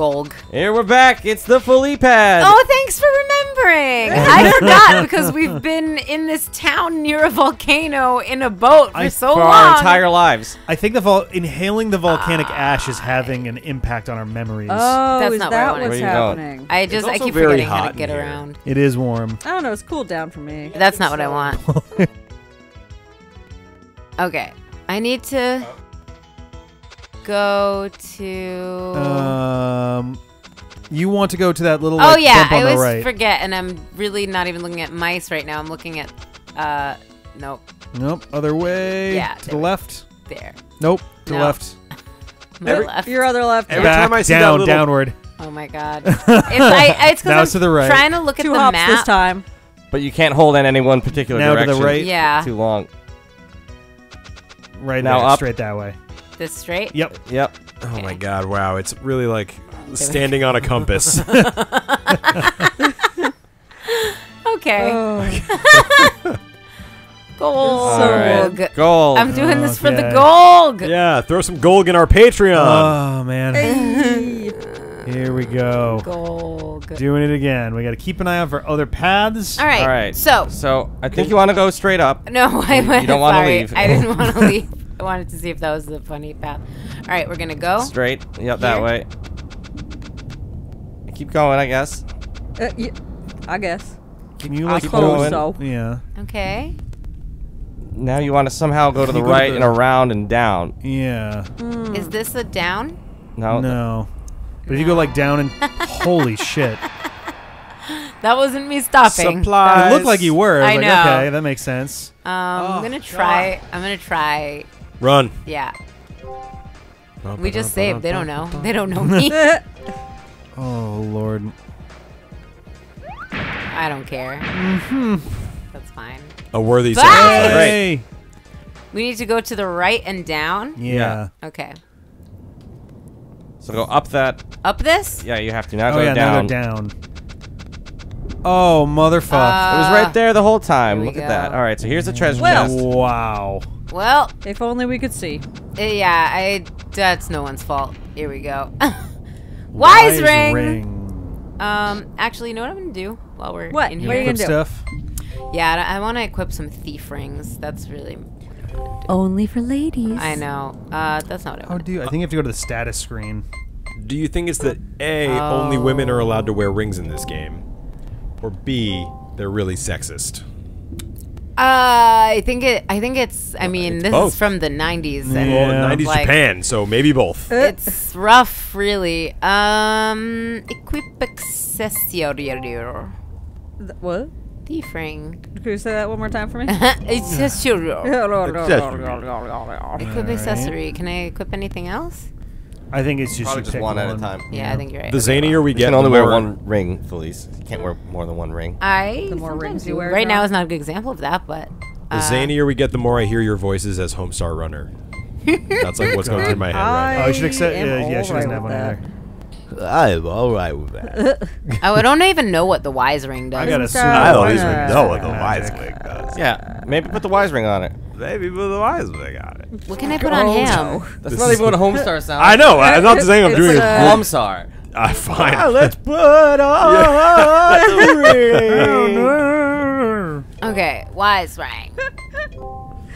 Golg. Here we're back. It's the fully pad. Oh, thanks for remembering. I forgot because we've been in this town near a volcano in a boat for I- so for long. our entire lives. I think the vol- inhaling the volcanic ah. ash is having an impact on our memories. Oh, That's is not where I that wanna what's go. happening? I just I keep forgetting how to get around. it is warm. I don't know. It's cooled down for me. That's not what I want. okay, I need to oh. Go to. Um, you want to go to that little oh like, yeah, bump on I the always right? forget, and I'm really not even looking at mice right now. I'm looking at. Uh, nope, Nope. Other way. Yeah, To there the we- left. there. Nope. To the No. left. My Every- left. Your other left. Every Back, time I see that down, little- downward. Oh my god. it's I, it's Now because to I'm the right. trying to look at Two the hops map. this time. But you can't hold in any one particular Now to the right. Yeah, Too long. Right Now there. up. Straight that way. This straight. Yep. Yep. Oh my god, wow. It's really like standing on a compass. Okay. Oh. Gold. All right. Gold. I'm doing this for the Okay. gold. yeah, throw some gold in our Patreon. Oh man. Here we go. Gold. Doing it again. We got to keep an eye out for other paths. All right. All right. So So I think you want to go straight up. no, I You went. don't wanna sorry. leave. I didn't want to leave. I wanted to see if that was the funny path. All right, we're gonna go. Straight. Yep, that Here? way. Keep going, I guess. Uh, y- I guess. Can you I like suppose hold- so. Yeah. Okay. Now you want to somehow go to the you go to right the- and around and down. Yeah. Hmm. Is this a down? No. No. But if you go like down and holy shit. That wasn't me stopping. Supplies. It looked like you were. I was I like, know. okay, that makes sense. Um, I'm gonna try. I'm gonna try. Run. Yeah. We just saved. They don't know. They don't know me. Oh lord. I don't care. Mm-hmm. That's fine. A worthy Bye. sacrifice. Hey. We need to go to the right and down. Yeah. Okay. So go up that. Up this? Yeah, you have to. Now Oh go yeah, now go down. Oh motherfuck. Uh, It was right there the whole time. Here we Look at that. All right, so here's the treasure Well. chest. wow. Well, if only we could see. yeah. I. That's no one's fault. Here we go. Wise, ring. ring. Um. Actually, you know what I'm gonna do while we're What? in What are here? you gonna do? stuff. Yeah, I, I want to equip some thief rings. That's really. Only for ladies. I know. Uh, that's not what I Oh want. dude, I think you have to go to the status screen. Do you think it's that A, only women Oh. are allowed to wear rings in this game? Or B, they're really sexist? Uh, I think it. I think it's. I mean, it's this both. is from the '90s, and Well, 90s like, Japan, so maybe both. It's rough, really. Um, equip accessory. Th- what? Thief ring. Could you say that one more time for me? accessory. Accessory. Equip accessory. Can I equip anything else? I think it's just Probably you just pick one at a time. Yeah, I think you're right. The zanier we You get, can only the wear more- one ring, Felice. You can't wear more than one ring. I The more sometimes rings you do. wear, Right now John. is not a good example of that, but The uh, zanier we get, the more I hear your voices as Homestar Runner. That's like what's going through my head right now. Oh, you should accept. am Yeah, yeah, she doesn't have with one that. either. I'm alright with that. oh, I don't even know what the wise ring does. I gotta Isn't assume. that- I don't even Uh, know what the magic. wise wig does. Yeah, maybe put the wise ring on it. Maybe put the wise wig on it. What can I put on Oh, him? That's This not even what a Homestar sounds. I know. I'm not saying I'm doing it. a- wrong. Homestar. Ah, fine. let's put on Oh, no. Okay, wise ring.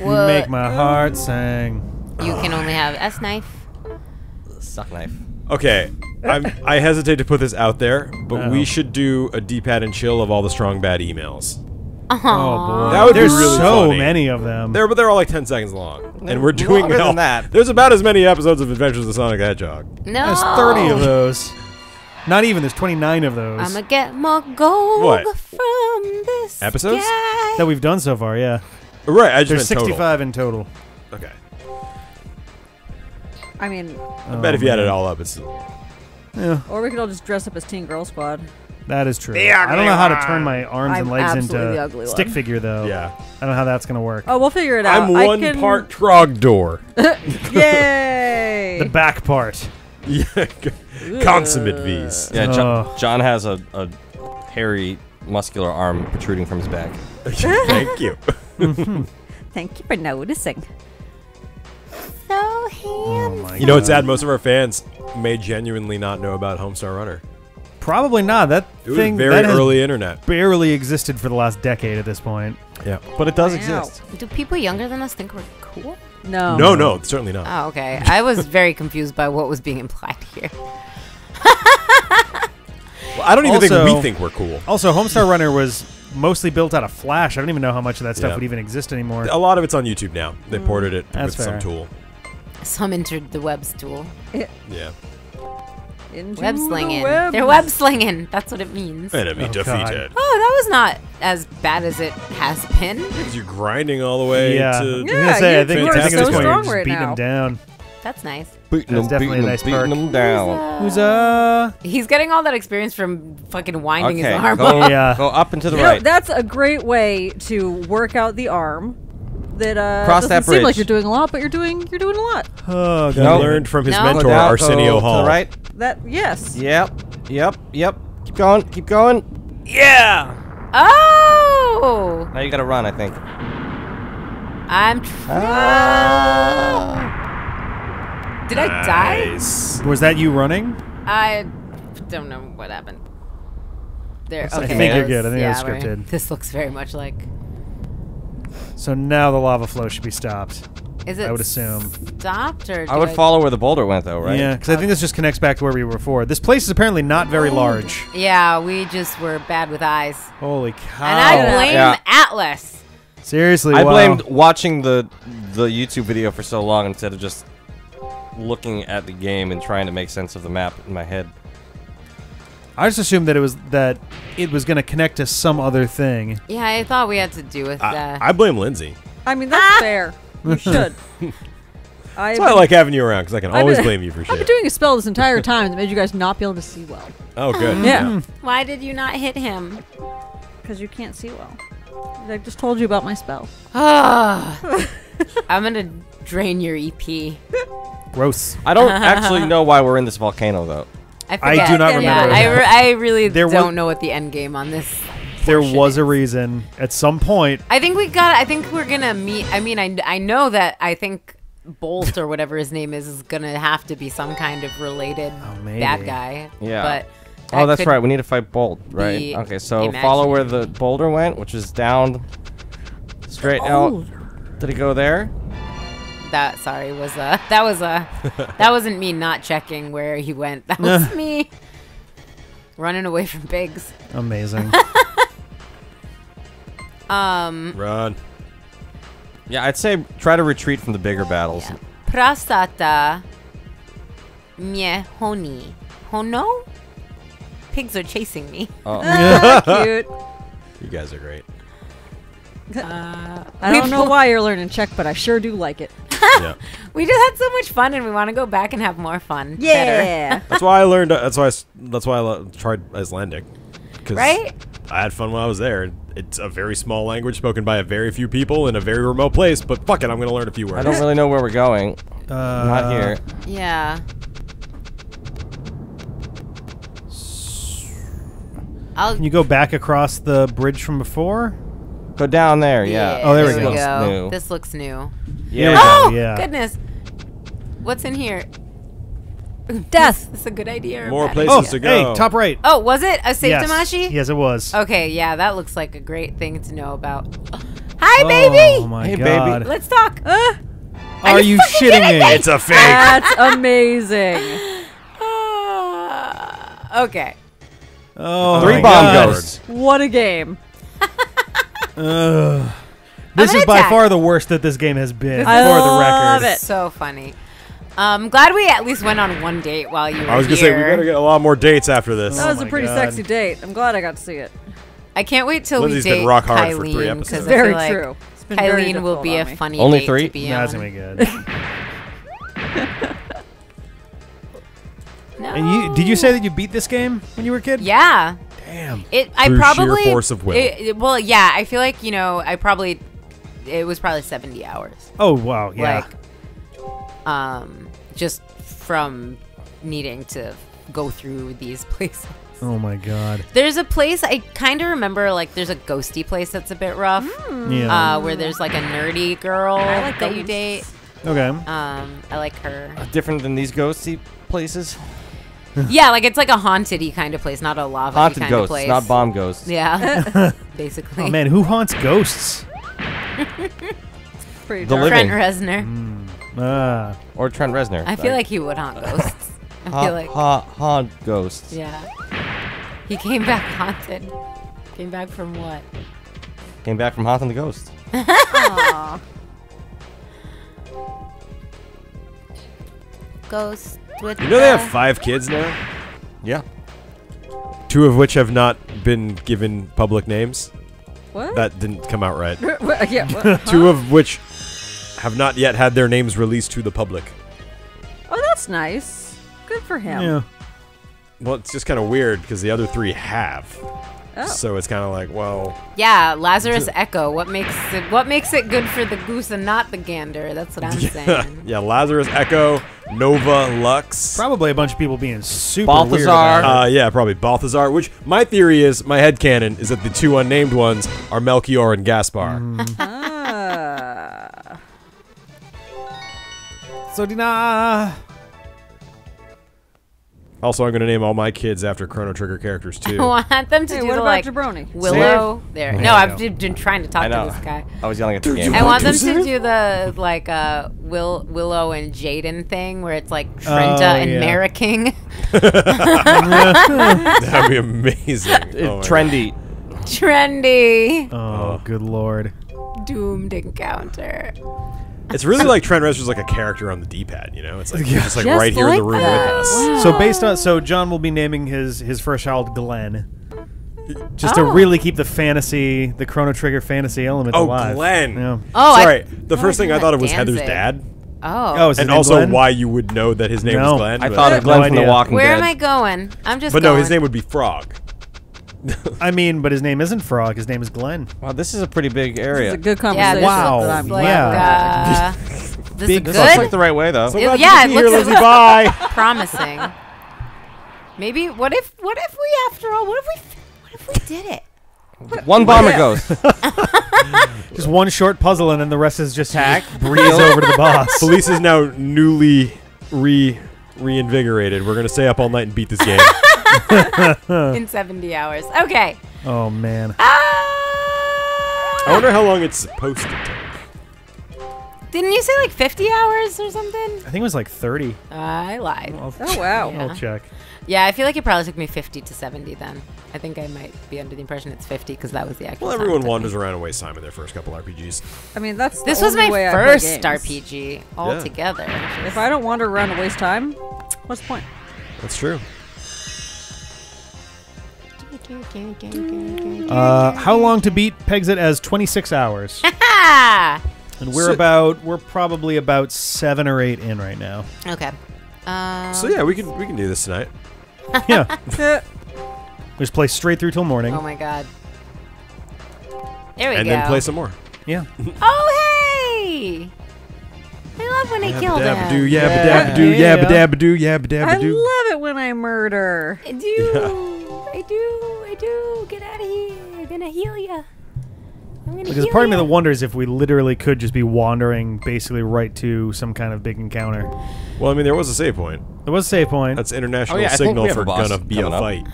You make my heart sing. You can only have S knife. Suck knife. Okay, I'm, I hesitate to put this out there, but Uh-oh. we should do a D-pad and chill of all the strong bad emails. Oh boy. That would be There's really so funny. many of them. They're but they're all like 10 seconds long, and we're doing Longer than that. There's about as many episodes of Adventures of Sonic the Hedgehog. No. There's 30 of those. Not even. There's 29 of those I'ma get more gold What? from this Episodes? guy. that we've done so far. Yeah. Right, I just There's meant total. 65 in total. Okay, I mean, I bet if you oh, add it all up, it's Yeah, or we could all just dress up as Teen Girl Squad. That is true. I don't know how to turn my arms and I'm legs absolutely into ugly stick one. figure though. yeah. I don't know how that's gonna work. Oh, we'll figure it out. I'm I one can- part Trogdor. Yay! The back part. yeah, consummate V's. Yeah, John, Oh. John has a, a hairy, muscular arm protruding from his back. Thank you. Mm-hmm. Thank you for noticing. so oh handsome. Oh You know, it's sad. Most of our fans may genuinely not know about Homestar Runner. Probably not. That It was thing very that has early internet. barely existed for the last decade at this point. Yeah. But it does Wow. exist. Do people younger than us think we're cool? No. No, no, certainly not. Oh, okay. I was very confused by what was being implied here. Well, I don't even think Also- we think we're cool. Also, Homestar Runner was mostly built out of Flash. I don't even know how much of that stuff Yeah. would even exist anymore. A lot of it's on YouTube now. They mm. ported it That's with fair. some tool. Some entered the web tool. Yeah. Into Web the slinging. web. They're web slinging. That's what it means. Enemy Oh, God. defeated. Oh, that was not as bad as it has been. Because you're grinding all the way yeah, to. was gonna Yeah, say, I you- think, you I are think at so this point you're strong just right beating now. him down. That's nice. Beating That's them, definitely beating a nice beating perk. them down. Who's uh? He's getting all that experience from fucking winding Okay, his arm go, up. Yeah. go up and to the You know, right. that's a great way to work out the arm. That uh, Cross doesn't that seem like you're doing a lot, but you're doing you're doing a lot. Oh He god. No. learned from his No. mentor, Go down, Arsenio go Hall. To the right. That yes. Yep. Yep. Yep. Keep going. Keep going. Yeah. Oh! Now you gotta run. I think. I'm. Tr- Ah. Did I die? Nice. Was that you running? I don't know what happened. There. Okay. I think you're good. I think it was yeah, we're- scripted. This looks very much like. So now the lava flow should be stopped. Is it? I would assume. stopped or? I would do follow where the boulder went, though, right? Yeah, because I think this just connects back to where we were before. This place is apparently not very oh, large. Yeah, we just were bad with eyes, Holy cow! and I blame Yeah. Atlus. Seriously, I wow. blamed watching the the YouTube video for so long instead of just looking at the game and trying to make sense of the map in my head. I just assumed that it was that it was going to connect to some other thing. Yeah, I thought we had to do with I, that. I blame Lindsay. I mean that's fair. You should. That's why I like having you around because I can always been- blame you for shit. I've been doing a spell this entire time that made you guys not be able to see well. Oh, good. Yeah. Why did you not hit him? Because you can't see well. I just told you about my spell. Ah, I'm gonna drain your EP. Gross. I don't actually know why we're in this volcano, though. I, I do not Yeah, remember I, re- I really There wa- don't know what the end game on this. There portion was a reason at some point. I think we got. I think we're gonna meet. I mean, I I know that. I think Bolt or whatever his name is is gonna have to be some kind of related Oh, bad guy. Yeah. But Oh, that's right. We need to fight Bolt, right? Okay, so follow where the boulder went, which is down straight out. Did it go there? That sorry was uh that was uh that wasn't me not checking where he went. That was me running away from pigs. Amazing. Um. Run. Yeah, I'd say try to retreat from the bigger battles. Yeah. Prasata mie honi. Hono? Pigs are chasing me. Oh. Cute. You guys are great. Uh, I don't know why you're learning Czech, but I sure do like it. Yeah. We just had so much fun, and we want to go back and have more fun. Yeah. That's why I learned. That's why. I, s- that's why I lo- tried Icelandic. 'Cause Right? I had fun when I was there. It's a very small language spoken by a very few people in a very remote place. But fuck it, I'm gonna learn a few words. I don't really know where we're going. Uh, Not here. Yeah. I'll. Can you go back across the bridge from before? Go down there, yeah. Oh, there we we go. go. New. This looks new. Yeah. Oh yeah. goodness! What's in here? Death. This is a good idea. More places Oh, idea? to go. hey, top right. Oh, was it a safe yes. Tamashi? Yes, it was. Okay, yeah, that looks like a great thing to know about. Hi, baby. Oh my Hey, baby. Let's talk. Ah, Are you shitting me? It's a fake. that's amazing. Ah, okay. Oh Three my bomb God. ghosts. What a game. Ugh. This gonna is by attack. far the worst that this game has been. I for the love record. it. So funny. Um, glad we at least went on one date while you were I was gonna here. say we better get a lot more dates after this. That was Oh a my pretty God. sexy date. I'm glad I got to see it. I can't wait till Lindsay's we been date rock hard for three Kyleen episodes. because I Very feel like true. It's been very Kyleen will difficult be on a funny Only date three? to be No, on. that's gonna be good. No. and you did you say that you beat this game when you were a kid? Yeah. Damn. It. I Through sheer probably force of will. it- it- well, yeah. I feel like you know. I probably. It was probably seventy hours. Oh wow, yeah. Like, um, just from needing to go through these places. oh my god. There's a place I kind of remember. Like, there's a ghosty place that's a bit rough. Yeah. Uh, where there's like a nerdy girl I like that you date. Okay. Um, I like her. Different than these ghosty places. yeah, like it's like a haunted-y kind of place, not a lava Haunted kind ghosts, of place. not bomb ghosts. Yeah, basically. Oh man, who haunts ghosts? Pretty The dark. living. Trent Reznor. Ah. Or Trent Reznor. I feel like he would haunt ghosts. I ha, feel like, ha, haunt ghosts. yeah. He came back haunted. Came back from what? Came back from haunting the ghost. Aw. Ghost with. You know they have five kids now, Yeah. two of which have not been given public names. What? That didn't come out right. yeah. What? Two of which have not yet had their names released to the public. Oh, that's nice. Good for him. Yeah. Well, it's just kind of weird because the other three have. Oh. So it's kind of like, well, Yeah, Lazarus Echo. What makes it? What makes it good for the goose and not the gander? That's what I'm saying. yeah, Lazarus Echo, Nova Lux. Probably a bunch of people being super Balthazar. weird about it. Uh, yeah, probably Balthazar. Which my theory is, my head canon is that the two unnamed ones are Melchior and Gaspar. Ah. So Dina. Also, I'm gonna name all my kids after Chrono Trigger characters too. I too. want them to Hey, do what the, about like Jabroni? Willow. There. There No, I've been trying to talk to this guy. I was yelling at the game. I want them to do the like uh Will Willow and Jaden thing where it's like Trenta Oh, and yeah. Mara King. That'd be amazing. Oh my Trendy. Trendy. Oh, good lord. Doomed encounter. It's really like Trent Reznor's like a character on the D-pad. You know, it's like he's just like Just right here in the room that. with us. Wow. So based on so John will be naming his his first child Glenn. Just to Oh. really keep the fantasy, the Chrono Trigger fantasy element Oh, alive. Glenn. Yeah. Oh, I- Sorry, the oh, first I thing I thought thought of was Heather's dad, Oh. Oh, is his and name also Glenn? why you would know that his name No. was Glenn. I but- thought of No from The idea. Walking Where Dead. am I going? I'm just but going. no, his name would be Frog. I mean, but his name isn't Frog. His name is Glenn. Wow, this is a pretty big area. It's area. a good conversation. this Wow. looks like, Yeah. uh, this Big- is This looks like good. the right way, though. So It- glad you yeah, could it here, looks- Lizzie. Bye. Promising. Maybe what if what if we after all what if we what if we did it? One bomber goes. Just one short puzzle, and then the rest is just Tack, breeze over to the boss. Felice is now newly re reinvigorated. We're gonna stay up all night and beat this game. In 70 hours. Okay. Oh man. Ah! I wonder how long it's supposed to take. Didn't you say like 50 hours or something? I think it was like thirty. I lied. I'll, Oh wow. Yeah. I'll check. Yeah, I feel like it probably took me 50 to 70 then. I think I might be under the impression it's 50 because that was the actual Well, everyone it wanders me. around and wastes time in their first couple RPGs. I mean, that's the This was only my way I first. RPG altogether. If I don't wander around and waste time, what's the point? That's true. Uh, how long to beat pegs it as 26 hours, and we're So- about we're probably about seven or eight in right now. Okay. Um, So yeah, we can we can do this tonight. Yeah, we just play straight through till morning. Oh my god. There we go. and go. then play some more. Yeah. Oh hey! I love when I kill them. Yabba-dabba-doo, Yeah. yabba-dabba-doo, Yeah. yabba-dabba-doo, I yabba-dabba-doo. love it when I murder. I do. I do. Of here. I'm gonna heal ya. I'm gonna Because part of me that wonders if we literally could just be wandering basically right to some kind of big encounter. Well, I mean, there was a save point. There was a save point. That's international Oh, yeah, signal for a boss gonna be a coming up. fight.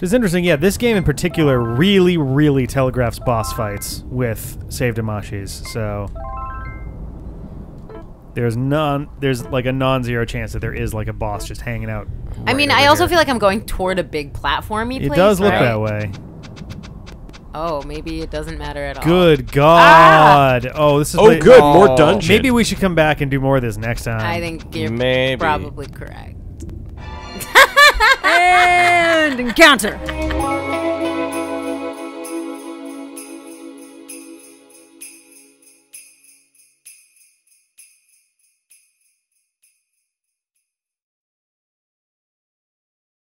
It's interesting, yeah. This game in particular really, really telegraphs boss fights with save damashis. So there's none. There's like a non-zero chance that there is like a boss just hanging out. I mean, I also feel like I'm going toward a big platformy it place. does look right? that way. Oh, maybe it doesn't matter at all. Good ah! God! Oh, this is. Oh, ma- good, Oh. more dungeon. Maybe we should come back and do more of this next time. I think you're Maybe. probably correct. And encounter.